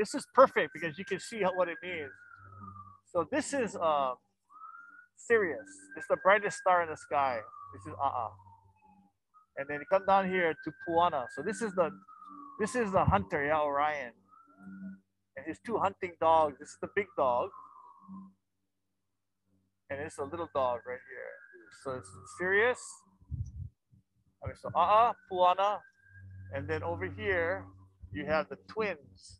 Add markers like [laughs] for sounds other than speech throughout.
this is perfect because you can see what it means. So this is uh, Sirius. It's the brightest star in the sky. This is uh-uh. And then you come down here to Puana. So this is the this is the hunter, yeah, Orion. And his two hunting dogs. This is the big dog. And it's a little dog right here. So it's Sirius. Okay, so uh-uh, Puana. And then over here, you have the twins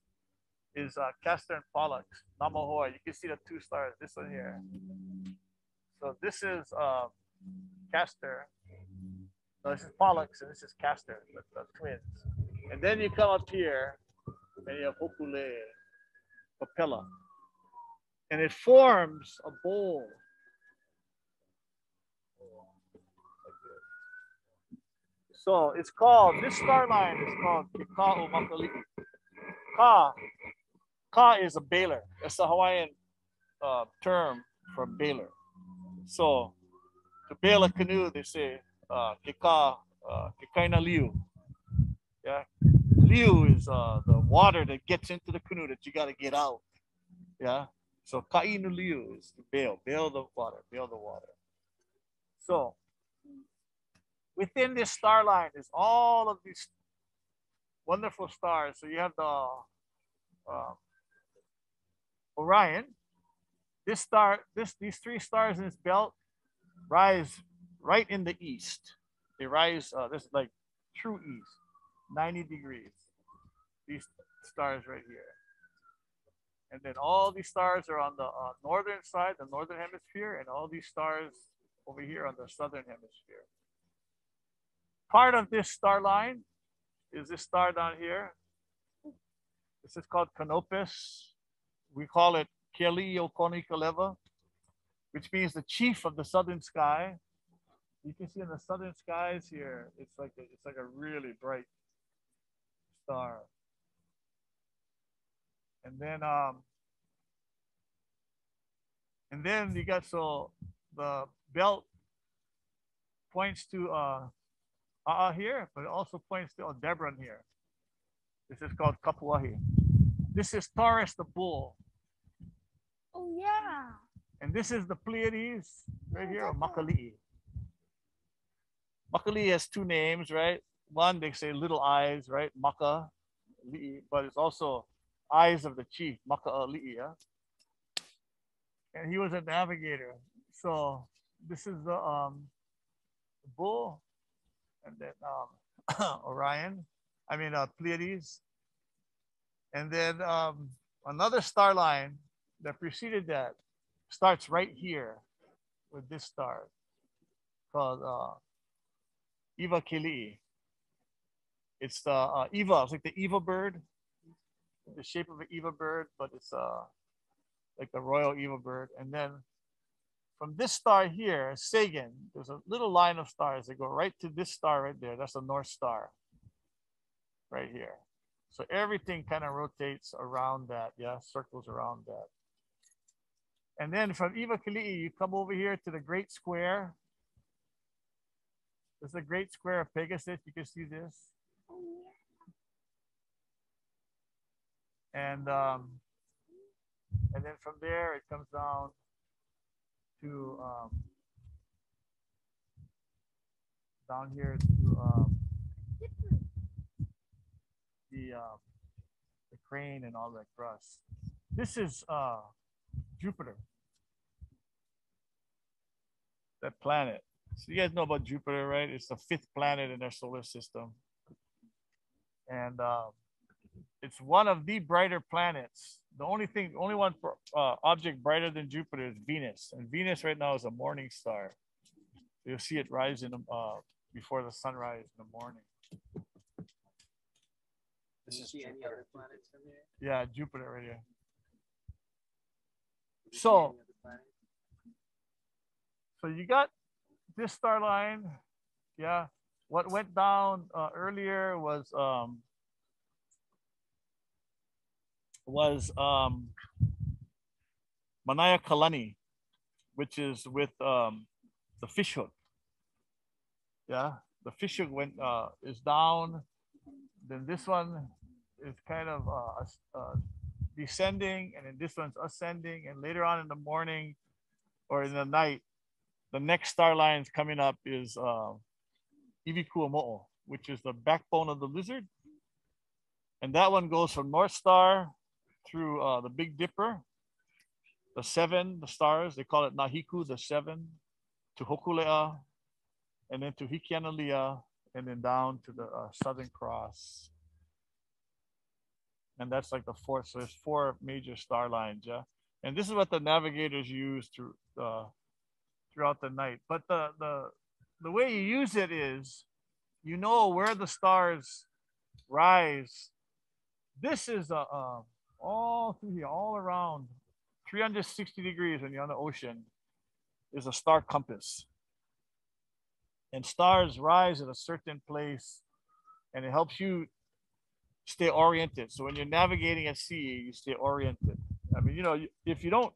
is uh, Castor and Pollux, Namahoe. You can see the two stars, this one here. So this is uh, Castor. No, this is Pollux and this is Castor, the, the twins. And then you come up here and you have Hokulei, Capella. And it forms a bowl. So it's called, this star line is called Kika'u Makali'i. Ka Ka is a baler. It's a Hawaiian uh, term for baler. So to bail a canoe, they say uh, kika, uh, kikaina liu. Yeah, liu is uh, the water that gets into the canoe that you got to get out. Yeah, so kainu liu is to bail, bail the water, bail the water. So within this star line is all of these wonderful stars. So you have the uh, Orion, this star, this these three stars in this belt rise right in the east. They rise, uh, this is like true east, 90 degrees. These stars right here. And then all these stars are on the uh, northern side, the northern hemisphere, and all these stars over here on the southern hemisphere. Part of this star line is this star down here. This is called Canopus we call it Keli Keliokonikaleva, which means the chief of the southern sky. You can see in the southern skies here, it's like a, it's like a really bright star. And then um, and then you got so the belt points to uh, uh here, but it also points to Aldebaran here. This is called Kapuahi. This is Taurus the bull. Oh yeah. And this is the Pleiades right here, or Makali'i. Makali'i has two names, right? One, they say little eyes, right? Maka, li'i, but it's also eyes of the chief, Maka li'i. Yeah? And he was a navigator. So this is the um, bull, and then um, [coughs] Orion, I mean uh, Pleiades. And then um, another star line that preceded that starts right here with this star called uh, Iwakeli'i. It's the uh, Eva, it's like the Eva bird, the shape of an Eva bird, but it's uh, like the royal Eva bird. And then from this star here, Sagan, there's a little line of stars that go right to this star right there. That's the North Star right here. So everything kind of rotates around that, yeah, circles around that. And then from Iwakeli'i, you come over here to the Great Square. This is the Great Square of Pegasus. You can see this. And um, and then from there it comes down to um, down here to um, the uh, the crane and all that crust. This is uh, Jupiter. That planet. So you guys know about Jupiter, right? It's the fifth planet in our solar system. And uh, it's one of the brighter planets. The only thing, only one uh, object brighter than Jupiter is Venus. And Venus right now is a morning star. You'll see it rising uh, before the sunrise in the morning. This is any other planets from here? Yeah, Jupiter right here. So, so you got this star line. Yeah. What went down uh, earlier was um, was um, Manaiakalani, which is with um, the fishhook. Yeah, the fishhook went uh, is down. Then this one is kind of uh, uh, descending, and then this one's ascending, and later on in the morning or in the night, the next star lines coming up is uh, Iwikuamo'o, which is the backbone of the lizard. And that one goes from North Star through uh, the Big Dipper, the seven, the stars, they call it Nahiku, the seven, to Hokulea, and then to Hikianalia, and then down to the uh, Southern Cross. And that's like the fourth. So there's four major star lines, yeah. And this is what the navigators use to uh, throughout the night. But the the the way you use it is, you know where the stars rise. This is a uh, all through here, all around, 360 degrees when you're on the ocean, is a star compass. And stars rise at a certain place, and it helps you stay oriented. So when you're navigating at sea, you stay oriented. I mean, you know, if you don't,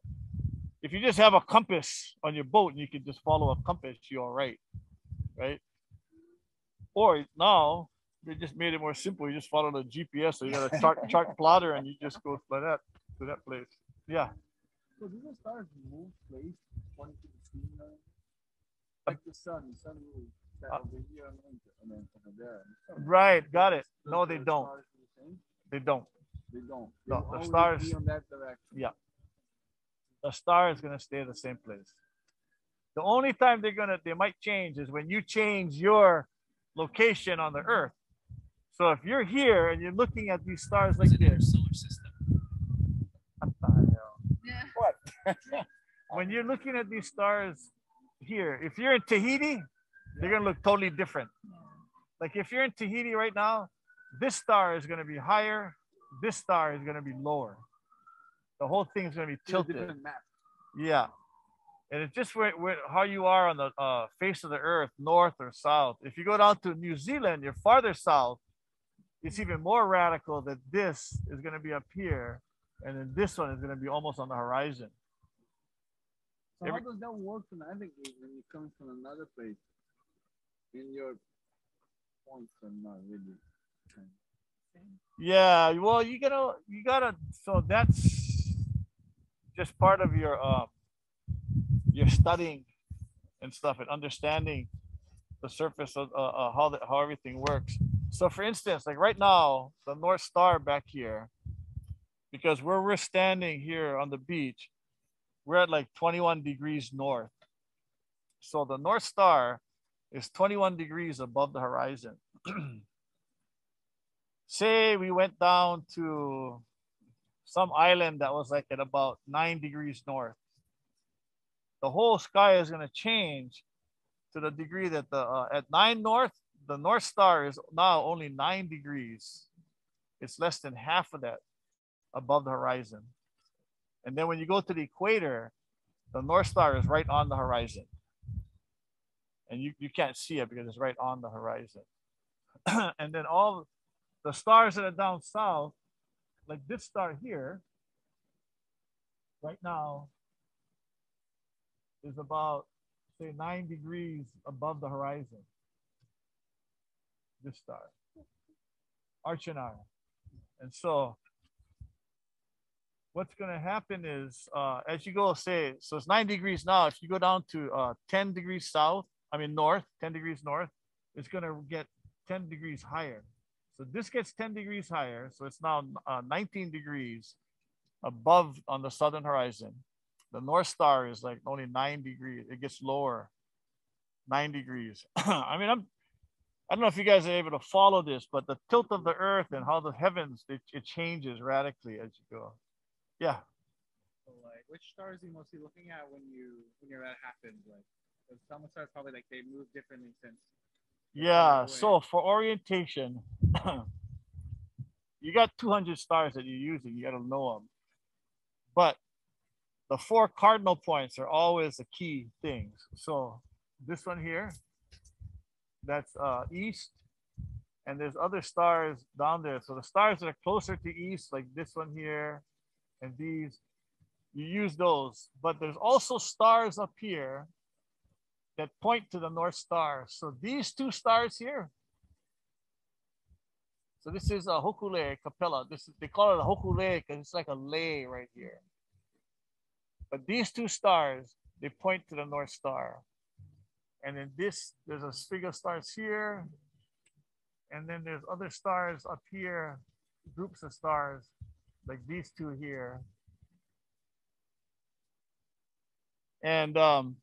if you just have a compass on your boat and you can just follow a compass, you're all right, right? Or now they just made it more simple. You just follow the GPS. So you got a chart [laughs] chart plotter and you just go by that to that place. Yeah. So do the stars move place according to the season? Like the sun, the sun will set Uh, over here and then and then over there. The sun- Right. Got it. No, they don't. Stars do the same? They don't. They don't. They No, the always stars- Be on that direction. The star is gonna stay the same place. The only time they're gonna they might change is when you change your location on the Earth. So if you're here and you're looking at these stars like this, solar system. what the hell? Yeah. What? [laughs] when you're looking at these stars here, if you're in Tahiti, they're gonna look totally different. Like if you're in Tahiti right now, this star is gonna be higher, this star is gonna be lower. The whole thing is gonna be tilted. Yeah. And it's just where, where how you are on the uh, face of the earth, north or south. If you go down to New Zealand, you're farther south. It's even more radical that this is going to be up here, and then this one is going to be almost on the horizon. So Every- how does that work to navigate when you come from another place? In your points are not really. Yeah, well, you gotta, you gotta. So that's just part of your, uh, your studying and stuff and understanding the surface of uh, uh, how the, how everything works. So, for instance, like right now, the North Star back here, because where we're standing here on the beach, we're at like 21 degrees north. So the North Star is 21 degrees above the horizon. [clears throat] say we went down to some island that was like at about nine degrees north. The whole sky is going to change to the degree that the uh, at nine north the north star is now only nine degrees. It's less than half of that above the horizon. And then when you go to the equator the north star is right on the horizon. And you, you can't see it because it's right on the horizon. [clears throat] And then all the stars that are down south, like this star here, right now, is about say nine degrees above the horizon. This star, Achernar. And so what's going to happen is uh, as you go say, so it's nine degrees now. If you go down to uh, 10 degrees south, I mean north, 10 degrees north, it's going to get 10 degrees higher. So this gets 10 degrees higher. So it's now uh, 19 degrees above on the southern horizon. The North Star is like only nine degrees. It gets lower, nine degrees. [clears throat] I mean, I'm, I don't know if you guys are able to follow this, but the tilt of the earth and how the heavens, it, it changes radically as you go. Yeah. So like, which stars are you mostly looking at when you when you're that happens? Like, some stars probably like they move differently since. Yeah. So for orientation, [clears throat] you got 200 stars that you're using. You got to know them. But the four cardinal points are always the key things. So this one here, that's uh, east. And there's other stars down there. So the stars that are closer to east, like this one here, and these, you use those. But there's also stars up here that point to the North Star. So these two stars here, So this is a Hokulei Capella. This is they call it a Hokulei because it's like a lay right here. But these two stars, they point to the North Star. And then this, there's a sprig of stars here. And then there's other stars up here, groups of stars, like these two here. And um,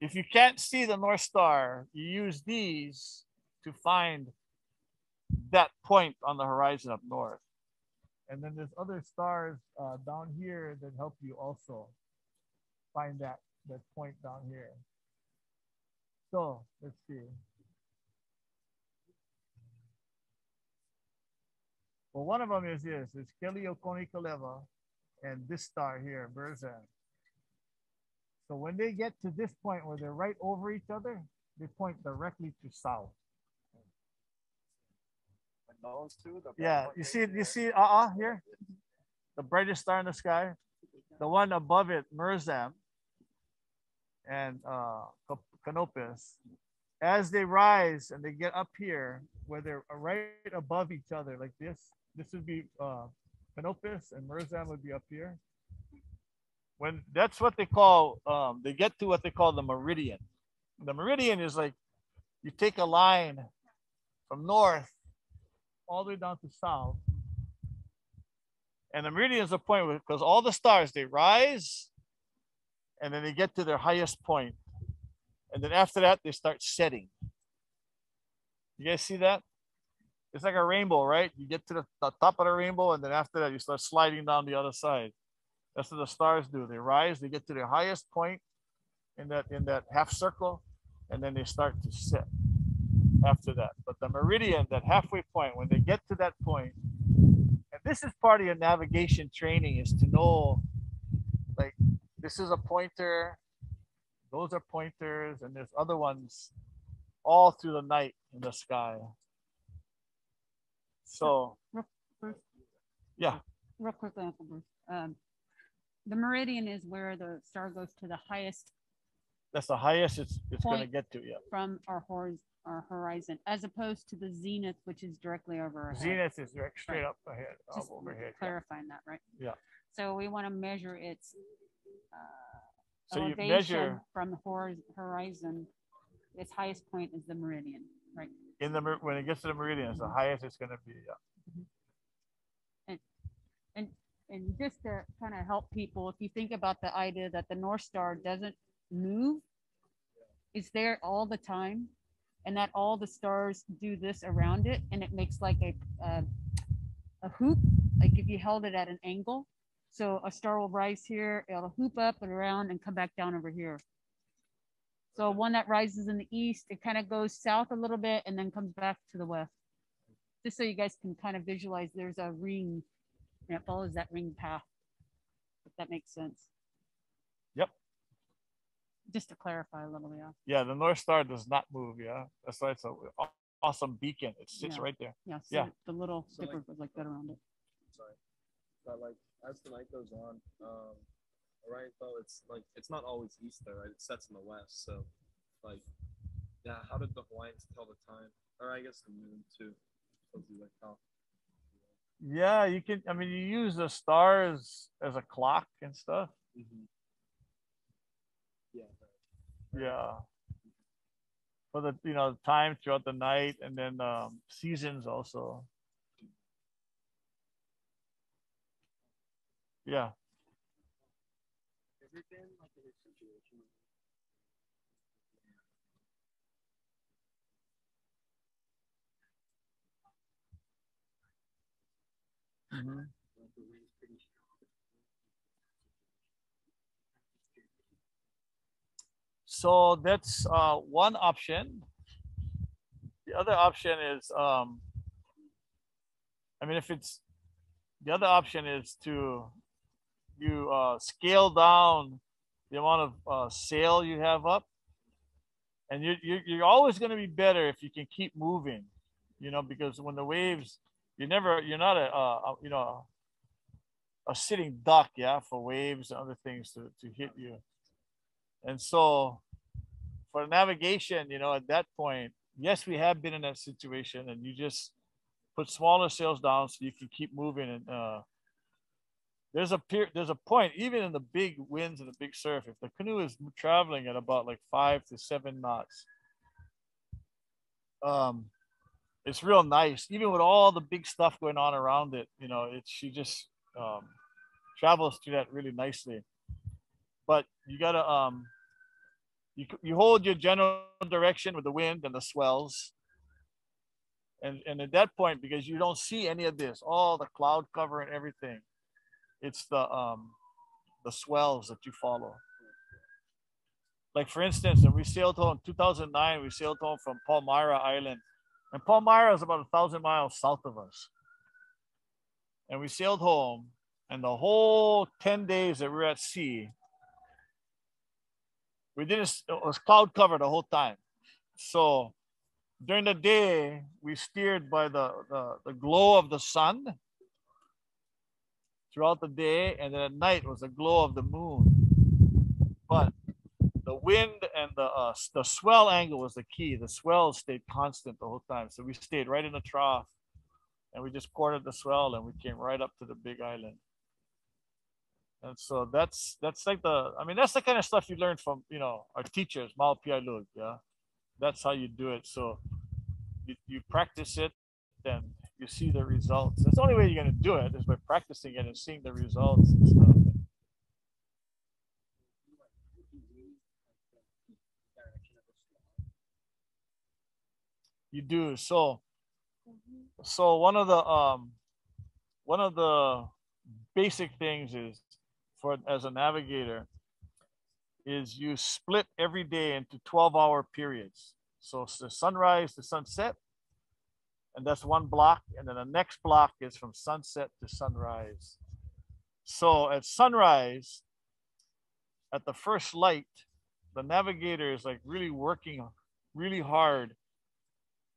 if you can't see the North Star, you use these to find that point on the horizon up north. And then there's other stars uh, down here that help you also find that, that point down here. So let's see. Well, one of them is this, it's Keliokonika and this star here, Burzan. So when they get to this point where they're right over each other, they point directly to south. And those two, the Yeah, you see, you see, uh-uh, here, the brightest star in the sky, the one above it, Mirzam, and uh, Ca- Canopus. As they rise and they get up here, where they're right above each other, like this, this would be uh, Canopus, and Mirzam would be up here. When that's what they call, um, they get to what they call the meridian. The meridian is like you take a line from north all the way down to south. And the meridian is a point because all the stars they rise and then they get to their highest. And then after that, they start setting. You guys see that? It's like a rainbow, right? You get to the, the top of the rainbow, and then after that, you start sliding down the other side. That's what the stars do. They rise, they get to their highest point in that in that half circle, and then they start to set after that. But the meridian, that halfway point, when they get to that point, and this is part of your navigation training, is to know like this is a pointer, those are pointers, and there's other ones all through the night in the sky. So yeah, real quickly, Uncle Bruce. Um, the meridian is where the star goes to the highest that's the highest it's it's gonna get to. Yeah. from our horiz- our horizon, as opposed to the zenith, which is directly over our head. Zenith is direct straight Right. up ahead, up Just overhead. yeah. clarifying that, right? Yeah. So we want to measure its uh, So you elevation measure from the horiz- horizon. Its highest point is the meridian, right? in the when it gets to the meridian, it's the highest it's gonna be. Yeah. And just to kind of help people, if you think about the idea that the North Star doesn't move, it's there all the time, and that all the stars do this around it, and it makes like a a, a hoop, like if you held it at an angle. So a star will rise here, it'll hoop up and around and come back down over here. So one that rises in the east, it kind of goes south a little bit and then comes back to the west. Just so you guys can kind of visualize, there's a ring and it follows that ring path. If that makes sense. Yep. Just to clarify a little, yeah. Yeah, the North Star does not move. Yeah, that's why it's a aw- awesome beacon. It sits Yeah. right there. Yeah. So Yeah. the little So, like- was like that around it. sorry. But like as the night goes on, um, right though it's like it's not always east there, right? It sets in the west. So like yeah, how did the Hawaiians tell the time? Or I guess the moon too. Tells you like how Yeah, you can. I mean, you use the stars as a clock and stuff. yeah. Yeah. For the you know time throughout the night and then um, seasons also. Yeah. Has there been like a situation strong? So that's uh, one option. The other option is, um, I mean, if it's the other option is to you uh, scale down the amount of uh, sail you have up, and you you you're always going to be better if you can keep moving, you know, because when the waves, you never you're not a, a, a you know a sitting duck, yeah, for waves and other things to to hit you. And so for navigation, you know, at that point, yes, we have been in that situation and you just put smaller sails down so you can keep moving. And uh, there's a there's a point, even in the big winds and the big surf, if the canoe is traveling at about like five to seven knots, um, it's real nice. Even with all the big stuff going on around it, you know, it's she just um, travels through that really nicely. But you gotta um, you you hold your general direction with the wind and the swells. And, and at that point, because you don't see any of this, all the cloud cover and everything, it's the um, the swells that you follow. Like for instance, when we sailed home 2009, we sailed home from Palmyra Island, and Palmyra is about a thousand miles south of us. And we sailed home, and the whole 10 days that we were at sea, we didn't, it was cloud cover the whole time. So during the day, we steered by the, the, the glow of the sun throughout the day, and then at night was the glow of the moon. But the wind and the uh, the swell angle was the key. The swell stayed constant the whole time, so we stayed right in the trough, and we just ported the swell, and we came right up to the big island. And so that's that's like the I mean that's the kind of stuff you learn from you know our teachers, Mau Piailug, yeah. That's how you do it. So you, you practice it, then you see the results. That's the only way you're gonna do it is by practicing it and seeing the results and stuff. You do so. So one of the um, one of the basic things is for as a navigator is you split every day into 12 hour periods. So the sunrise to sunset, and that's one block. And then the next block is from sunset to sunrise. So at sunrise, at the first light, the navigator is like really working really hard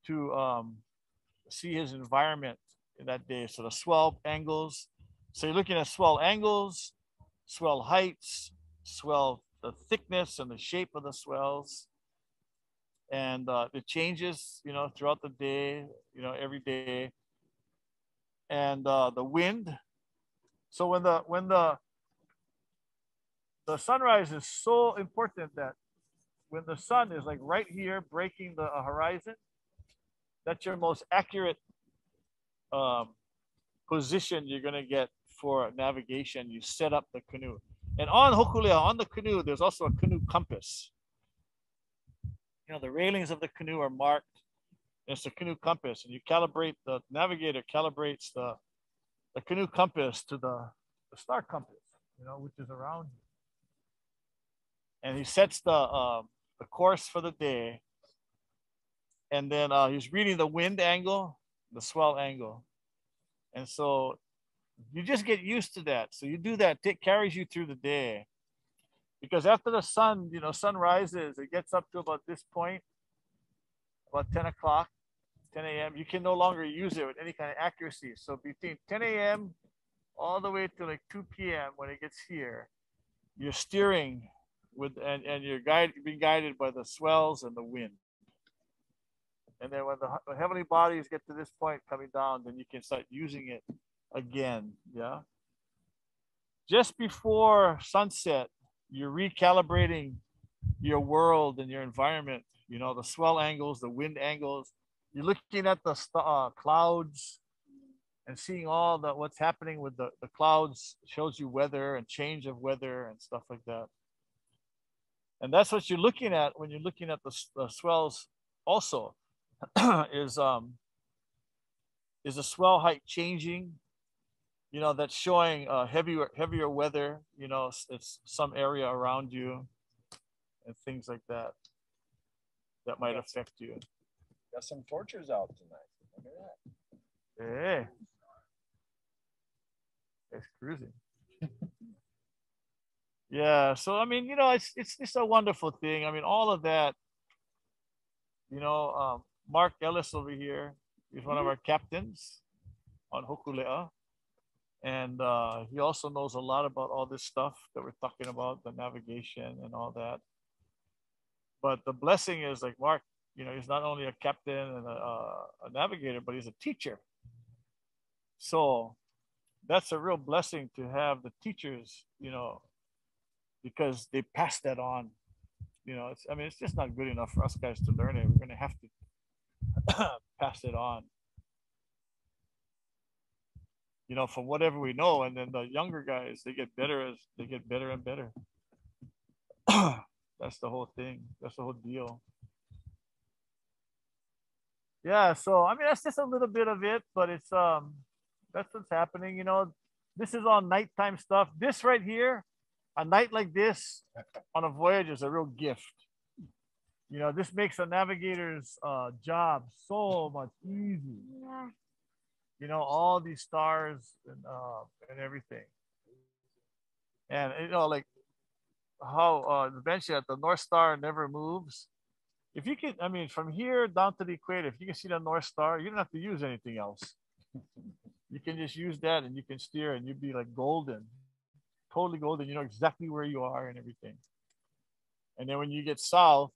to um, see his environment in that day. So the swell angles. So you're looking at swell angles, swell heights, swell the thickness and the shape of the swells, and uh, it changes, you know, throughout the day, you know, every day, and uh, the wind. So when the when the the sunrise is so important that when the sun is like right here breaking the horizon, that's your most accurate um, position you're going to get for navigation. You set up the canoe. And on Hokulea, on the canoe, there's also a canoe compass. You know, the railings of the canoe are marked. It's a canoe compass, and you calibrate the navigator calibrates the the canoe compass to the, the star compass, you know, which is around you. And he sets the uh, the course for the day and then uh, he's reading the wind angle, the swell angle, and so you just get used to that. So you do that; it carries you through the day, because after the sun, you know, sun rises, it gets up to about this point, about 10 o'clock, 10 a.m. You can no longer use it with any kind of accuracy. So between 10 a.m. all the way to like 2 p.m. when it gets here, you're steering with and, and you're guided being guided by the swells and the wind. And then when the heavenly bodies get to this point coming down, then you can start using it again. Yeah. Just before sunset, you're recalibrating your world and your environment. You know, the swell angles, the wind angles. You're looking at the uh, clouds and seeing all the what's happening with the, the clouds shows you weather and change of weather and stuff like that. And that's what you're looking at when you're looking at the, the swells also. [clears throat] is um is the swell height changing? You know that's showing uh, heavier heavier weather you know it's, it's, some area around you and things like that that might affect you. Got some torches out tonight. Look at that. Hey. It's cruising. [laughs] Yeah so i mean you know it's it's just a wonderful thing. I mean all of that you know um, Mark Ellis over here. He's one of mm-hmm. our captains on Hokulea. And uh, he also knows a lot about all this stuff that we're talking about, the navigation and all that. But the blessing is like Mark, you know, he's not only a captain and a, a navigator, but he's a teacher. So that's a real blessing to have the teachers, you know, because they pass that on. You know, it's I mean, it's just not good enough for us guys to learn it. We're gonna have to [coughs] pass it on. You know, from whatever we know, and then the younger guys, they get better as they get better and better. [coughs] That's the whole thing. That's the whole deal. Yeah, so I mean that's just a little bit of it, but it's um that's what's happening. You know, this is all nighttime stuff. This right here, a night like this on a voyage is a real gift. You know, this makes a navigator's uh, job so much easy. You know, all these stars and uh, and everything. And you know, like how uh, eventually the North Star never moves. If you can, I mean, from here down to the equator, if you can see the North Star, you don't have to use anything else. [laughs] you can just use that and you can steer and you'd be like golden, totally golden. You know exactly where you are and everything. And then when you get south,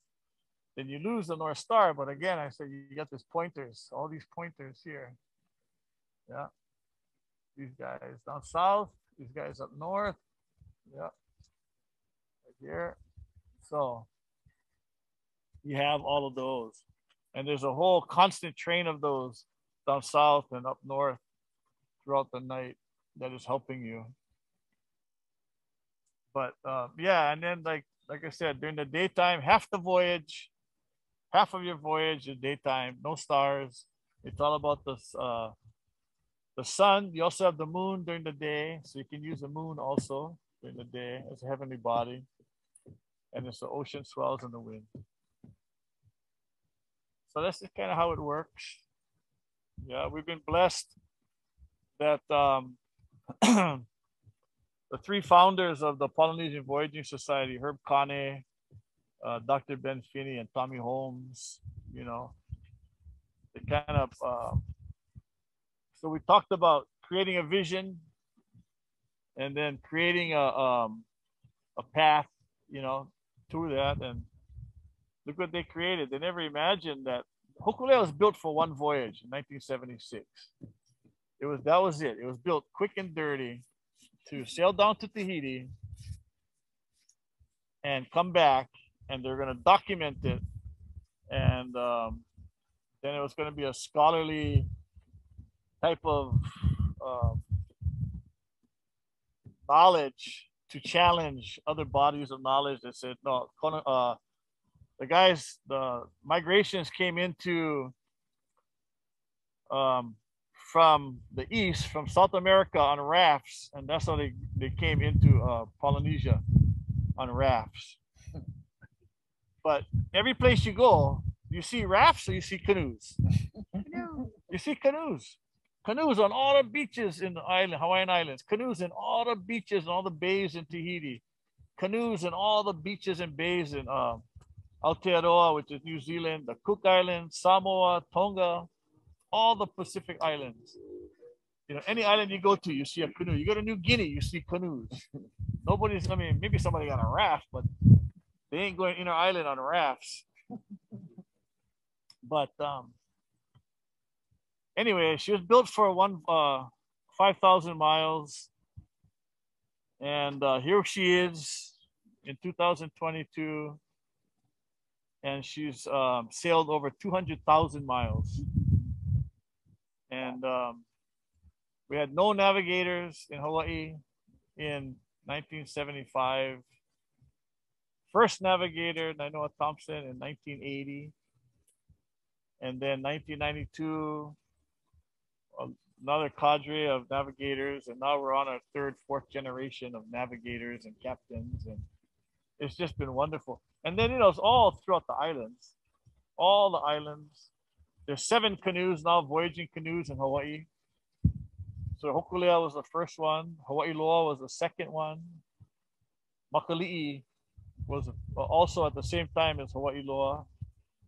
then you lose the North Star. But again, I said you got these pointers, all these pointers here. Yeah. These guys down south, these guys up north. Yeah Right here. So you have all of those. And there's a whole constant train of those down south and up north throughout the night that is helping you. But um, yeah, and then like like I said, during the daytime, half the voyage, half of your voyage is daytime, no stars. It's all about the uh, the sun. You also have the moon during the day, so you can use the moon also during the day as a heavenly body and it's the ocean swells and the wind. So that's just kind of how it works. Yeah, we've been blessed that um, [clears throat] the three founders of the Polynesian Voyaging Society, Herb Kane, uh, Dr. Ben Finney, and Tommy Holmes, you know, they kind of, uh, so we talked about creating a vision and then creating a, um, a path, you know, through that and look what they created. They never imagined that Hokulea was built for one voyage in 1976. It was that was it. It was built quick and dirty to sail down to Tahiti and come back, and they're going to document it, and um, then it was going to be a scholarly type of uh, knowledge to challenge other bodies of knowledge that said no uh, the guys the migrations came into um, from the east from south america on rafts and that's how they, they came into uh, polynesia on rafts but every place you go you see rafts or you see canoes you see canoes Canoes on all the beaches in the island, Hawaiian Islands. Canoes in all the beaches and all the bays in Tahiti. Canoes in all the beaches and bays in uh, Aotearoa, which is New Zealand, the Cook Islands, Samoa, Tonga, all the Pacific Islands. You know, any island you go to, you see a canoe. You go to New Guinea, you see canoes. Nobody's, I mean, maybe somebody got a raft, but they ain't going inner island on rafts. [laughs] but um, anyway, she was built for one uh, 5,000 miles. And uh, here she is in 2022. And she's um, sailed over 200,000 miles. And um, we had no navigators in Hawaii in 1975. First navigator, Nainoa Thompson, in 1980. And then 1992, another cadre of navigators, and now we're on our third, fourth generation of navigators and captains, and it's just been wonderful. And then you know, it's all throughout the islands, all the islands. There's seven canoes now, voyaging canoes in Hawaii. So Hokulea was the first one. Hawaii Loa was the second one. Makali'i was also at the same time as Hawaii Loa.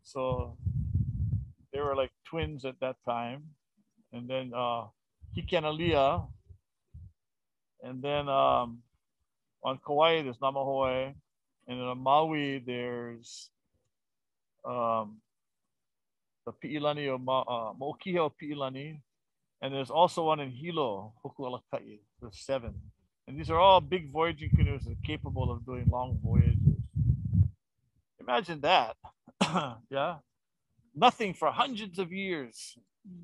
So they were like twins at that time and then uh, Hikianalia, and then um, on Kauai there's Namahoe, and then on Maui there's um, the Pi'ilani or Ma, uh, Mo'okiha Pi'ilani, And there's also one in Hilo, Hokualakai, there's seven. And these are all big voyaging canoes that are capable of doing long voyages. Imagine that. [clears throat] yeah. Nothing for hundreds of years.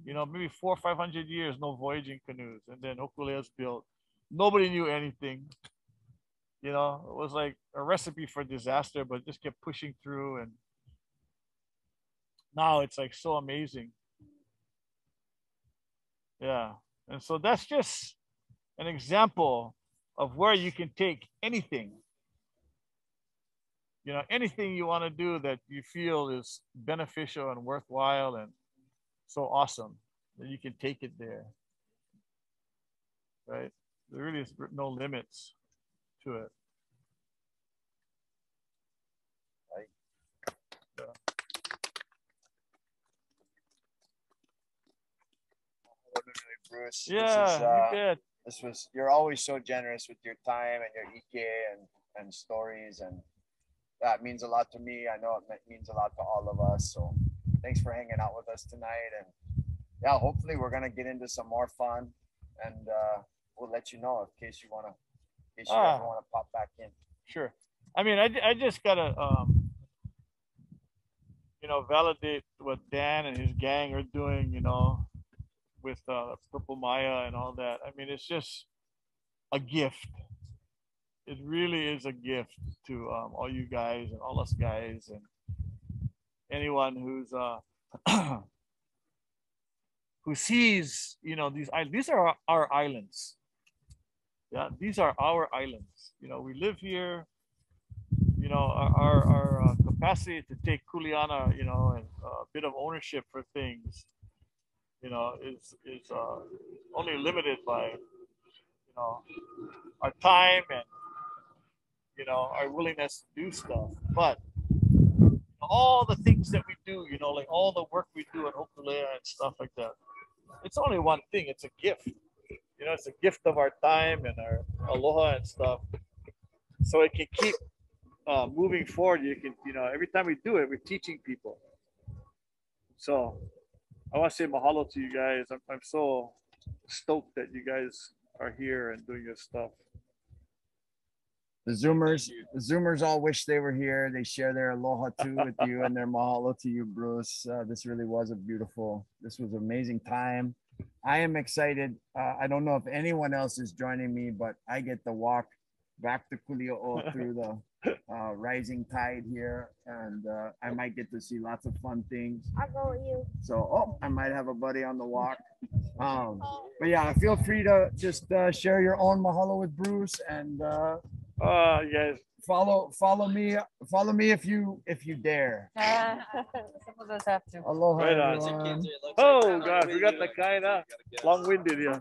You know, maybe four or five hundred years, no voyaging canoes. And then Hokulea's built. Nobody knew anything. You know, it was like a recipe for disaster, but just kept pushing through. And now it's like so amazing. Yeah. And so that's just an example of where you can take anything. You know, anything you want to do that you feel is beneficial and worthwhile and so awesome that you can take it there. Right? There really is no limits to it. Bruce. Yeah, is, uh, you bet. This was you're always so generous with your time and your ike and and stories and that means a lot to me. I know it means a lot to all of us. So thanks for hanging out with us tonight and yeah, hopefully we're gonna get into some more fun and uh, we'll let you know in case you wanna in case you Ah. ever wanna pop back in. Sure. I mean, I, I just gotta, um, you know, validate what Dan and his gang are doing, you know, with uh, Purple Mai'a and all that. I mean, it's just a gift. It really is a gift to um, all you guys and all us guys and anyone who's uh, [clears throat] who sees, you know, these. These are our, our islands. Yeah, these are our islands. You know, we live here you know, our, our, our uh, capacity to take kuleana, you know, and uh, a bit of ownership for things, you know, is, is uh, only limited by, you know, our time and, you know, our willingness to do stuff. But all the things that we do, you know, like all the work we do at Hokulea and stuff like that, it's only one thing. It's a gift. You know, it's a gift of our time and our aloha and stuff. So it can keep uh, moving forward, you can, you know, every time we do it, we're teaching people. So I want to say mahalo to you guys. I'm, I'm so stoked that you guys are here and doing your stuff. The Zoomers, the Zoomers all wish they were here. They share their aloha too with you and their [laughs] mahalo to you, Bruce. Uh, this really was a beautiful, this was an amazing time. I am excited. Uh, I don't know if anyone else is joining me, but I get to walk back to Kuli'o [laughs] through the uh, rising tide here, and uh, I might get to see lots of fun things. I'll go with you. So, oh, I might have a buddy on the walk. [laughs] Um, but yeah, feel free to just uh, share your own mahalo with Bruce and uh, Uh, you guys, follow follow me follow me if you if you dare. Some of us have to. Aloha, Right on. everyone. oh gosh, we got the kind of long-winded, yeah.